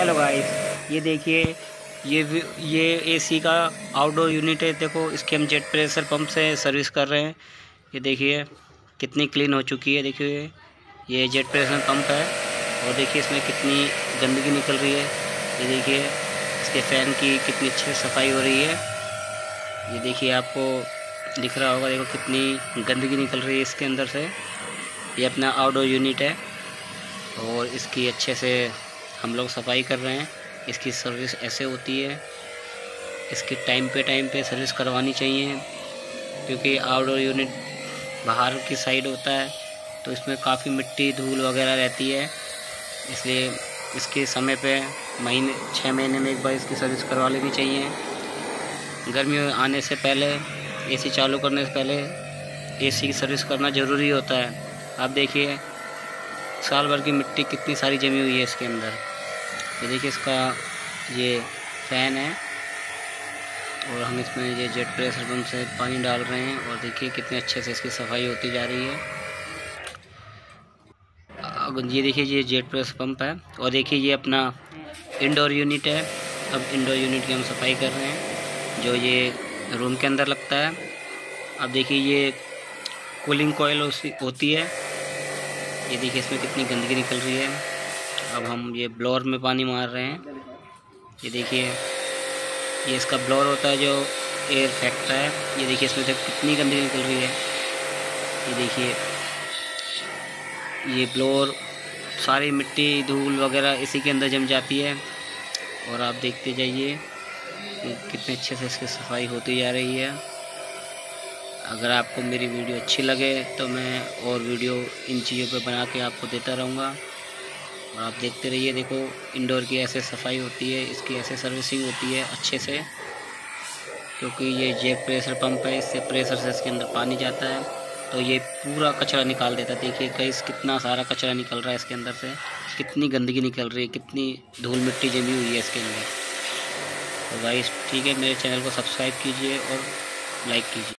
Hello guys ये देखिए, ये ये एसी का आउटडोर यूनिट है। देखो, इसके हम जेट प्रेशर पंप से सर्विस कर रहे हैं। ये देखिए, कितनी क्लीन हो चुकी है। देखिए, ये जेट प्रेशर पंप है। और देखिए, इसमें कितनी गंदगी निकल रही है। ये देखिए, इसके फ़ैन की कितनी अच्छी सफ़ाई हो रही है। ये देखिए, आपको दिख रहा होगा, देखो कितनी गंदगी निकल रही है इसके अंदर से। ये अपना आउटडोर यूनिट है। और इसकी अच्छे से हम लोग सफ़ाई कर रहे हैं। इसकी सर्विस ऐसे होती है। इसकी टाइम पे टाइम पे सर्विस करवानी चाहिए। क्योंकि आउटडोर यूनिट बाहर की साइड होता है तो इसमें काफ़ी मिट्टी, धूल वगैरह रहती है। इसलिए इसके समय पे महीने छः महीने में एक बार इसकी सर्विस करवा लेनी चाहिए। गर्मी आने से पहले एसी चालू करने से पहले एसी की सर्विस करना ज़रूरी होता है। आप देखिए, साल भर की मिट्टी कितनी सारी जमी हुई है इसके अंदर। ये देखिए इसका ये फ़ैन है और हम इसमें ये जेट प्रेशर पम्प से पानी डाल रहे हैं और देखिए कितने अच्छे से इसकी सफ़ाई होती जा रही है। ये देखिए ये जेट प्रेशर पम्प है और देखिए ये अपना इंडोर यूनिट है। अब इंडोर यूनिट की हम सफ़ाई कर रहे हैं, जो ये रूम के अंदर लगता है। अब देखिए ये कूलिंग कोयल होती है। ये देखिए इसमें कितनी गंदगी निकल रही है। अब हम ये ब्लोअर में पानी मार रहे हैं। ये देखिए, ये इसका ब्लोअर होता है जो एयर फेंकता है। ये देखिए, इसमें से कितनी गंदगी निकल रही है। ये देखिए, ये ब्लोअर सारी मिट्टी, धूल वगैरह इसी के अंदर जम जाती है। और आप देखते जाइए कितने अच्छे से इसकी सफ़ाई होती जा रही है। अगर आपको मेरी वीडियो अच्छी लगे तो मैं और वीडियो इन चीज़ों पे बना के आपको देता रहूँगा। और आप देखते रहिए, देखो इंडोर की ऐसे सफ़ाई होती है, इसकी ऐसे सर्विसिंग होती है अच्छे से, क्योंकि ये जेट प्रेशर पंप है, इससे प्रेशर से इसके अंदर पानी जाता है तो ये पूरा कचरा निकाल देता है। देखिए कई कितना सारा कचरा निकल रहा है इसके अंदर से, कितनी गंदगी निकल रही है, कितनी धूल मिट्टी जमी हुई है इसके अंदर। तो भाई ठीक है, मेरे चैनल को सब्सक्राइब कीजिए और लाइक कीजिए।